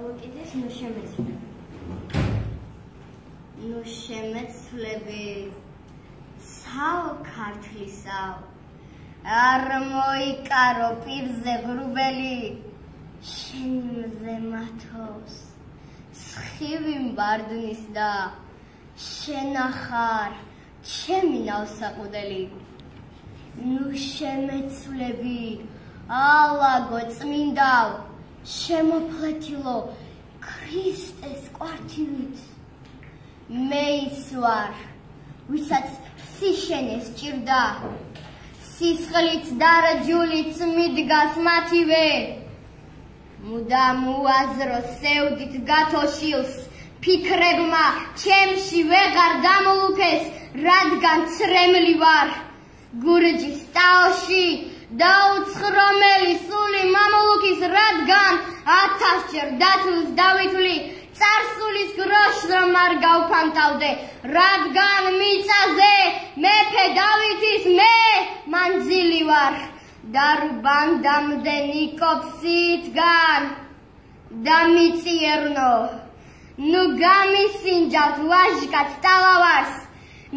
უკიდეს ნუ შემეცვლები. ნუ შემეცვლები. ცალ ქართლისავ. არ მოიკარო პირზე ღრუბელი. შენ მზე მათოს. სხივი მბარდნის და შენახარ ჩემი ნავსაყუდელი. ნუ შემეცვლები. ალაგო წმინდავ შემოფლეთილო ქრისტეს კვართილით მე ის ვარ ვისაც სიშენეს ჭირდა სისხლით დარჯულით მიდგას მათივე. მუდამ უაზრო სევდით გათოშილს ფიქრებმა ჩემში ვეღარ დამოლუქეს რადგან ცრემლი ვარ. გურჯის ტაოში დაუცხრომელი სული გან 1000 ჯერ დათმს დავითვლი წარსულის გროშს რომ არ გავფანტავდე რადგან მიწაზე მეფე დავითის მე მანძილი ვარ. დარბანდამდე ნიკოფსითგან დამიწიერნო. ნუ გამისინჯავთ ვაჟკაც ტალავარს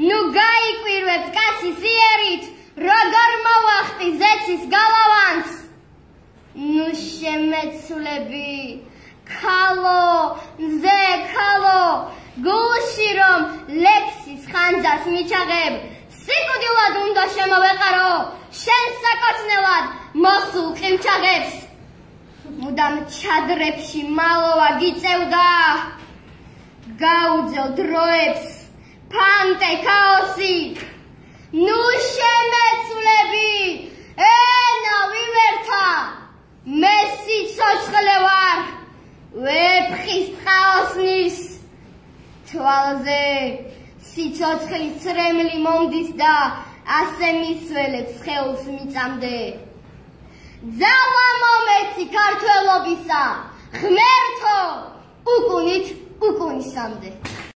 ნუ გაიკვირვებთ კაცის იერით როგორ მოვახტი ზეცის გალავანს? შემეცვლები. ქალო ზე ქალო გულში რომ ლექსის ხანძას მიჩაღებ. სიკვდილად უნდა შემოვეყარო შენ საკოცნელად მოსულ ყივჩაღებს მუდამ ჩადრებში მალოა გიწევდა. გაუძელ დროებს ფანტე ქაოსი. ნუ შემეცვლები ენა ვიმერთა მე სიცოცხლე ვარ ვეფხის ხაოსნის თვალზე სიცოცხლის ცრემლი მომდის და ასე მისველებს ხეულს მიწამდე. ძალა მომეცი ქართველობისა ღმერთო უკუნით უკუნისამდე